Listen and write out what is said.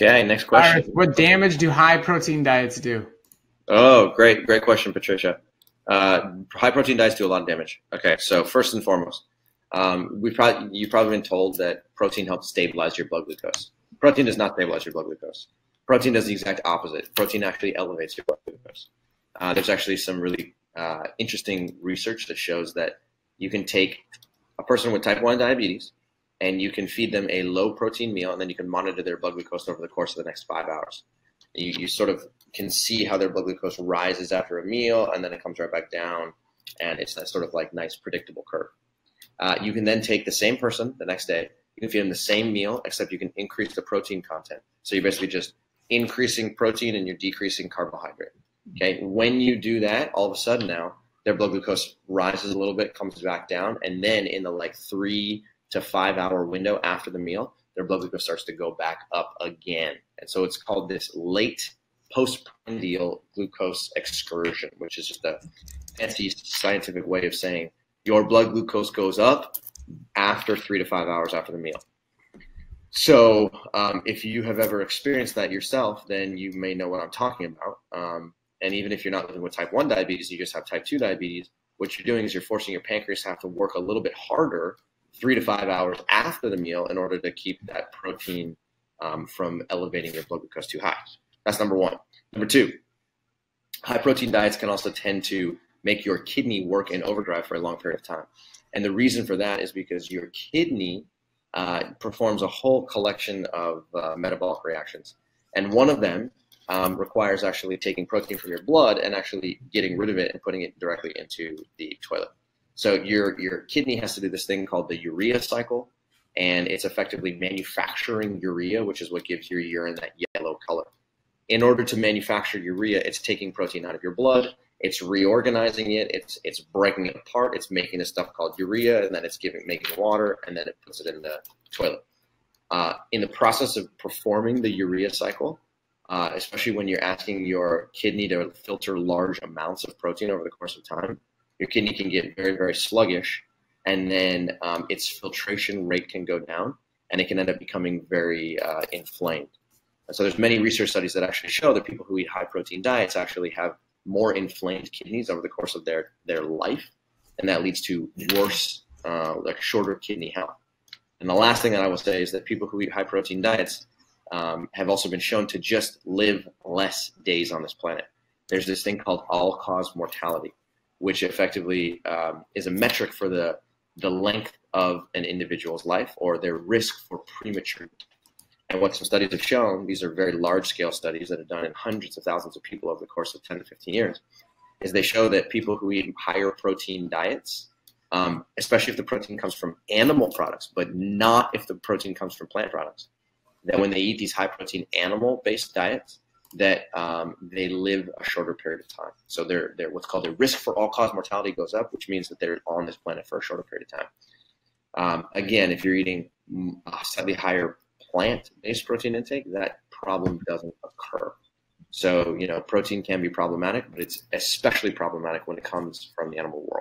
Okay, next question. Right, what damage do high protein diets do? Oh, great, great question, Patricia. Uh, high protein diets do a lot of damage. Okay, so first and foremost, um, we probably you've probably been told that protein helps stabilize your blood glucose. Protein does not stabilize your blood glucose. Protein does the exact opposite. Protein actually elevates your blood glucose. Uh, there's actually some really uh, interesting research that shows that you can take a person with type 1 diabetes and you can feed them a low protein meal and then you can monitor their blood glucose over the course of the next five hours. You, you sort of can see how their blood glucose rises after a meal and then it comes right back down and it's that sort of like nice predictable curve. Uh, you can then take the same person the next day. You can feed them the same meal, except you can increase the protein content. So you're basically just increasing protein and you're decreasing carbohydrate. Okay. When you do that, all of a sudden now their blood glucose rises a little bit, comes back down, and then in the like three to five hour window after the meal, their blood glucose starts to go back up again. And so it's called this late postprandial glucose excursion, which is just a fancy scientific way of saying your blood glucose goes up after three to five hours after the meal. So, um, if you have ever experienced that yourself, then you may know what I'm talking about. Um, and even if you're not living with type 1 diabetes, you just have type 2 diabetes, what you're doing is you're forcing your pancreas to have to work a little bit harder three to five hours after the meal in order to keep that protein um, from elevating your blood glucose too high. That's number one. Number two, high protein diets can also tend to make your kidney work in overdrive for a long period of time. And the reason for that is because your kidney uh, performs a whole collection of uh, metabolic reactions. And one of them um, requires actually taking protein from your blood and actually getting rid of it and putting it directly into the toilet. So your your kidney has to do this thing called the urea cycle, and it's effectively manufacturing urea, which is what gives your urine that yellow color. In order to manufacture urea, it's taking protein out of your blood, it's reorganizing it, it's it's breaking it apart, it's making this stuff called urea, and then it's giving making water, and then it puts it in the toilet. Uh, in the process of performing the urea cycle, uh, especially when you're asking your kidney to filter large amounts of protein over the course of time, your kidney can get very, very sluggish, and then um, its filtration rate can go down, and it can end up becoming very uh, inflamed. And so there's many research studies that actually show that people who eat high protein diets actually have more inflamed kidneys over the course of their their life, and that leads to worse, uh, like shorter kidney health. And the last thing that I will say is that people who eat high protein diets um, have also been shown to just live less days on this planet. There's this thing called all cause mortality which effectively um, is a metric for the the length of an individual's life or their risk for premature. death. And what some studies have shown, these are very large scale studies that are done in hundreds of thousands of people over the course of 10 to 15 years, is they show that people who eat higher protein diets, um, especially if the protein comes from animal products, but not if the protein comes from plant products, that when they eat these high protein animal based diets, that um, they live a shorter period of time. So their what's called their risk for all cause mortality goes up, which means that they're on this planet for a shorter period of time. Um, again, if you're eating a slightly higher plant-based protein intake, that problem doesn't occur. So you know, protein can be problematic, but it's especially problematic when it comes from the animal world.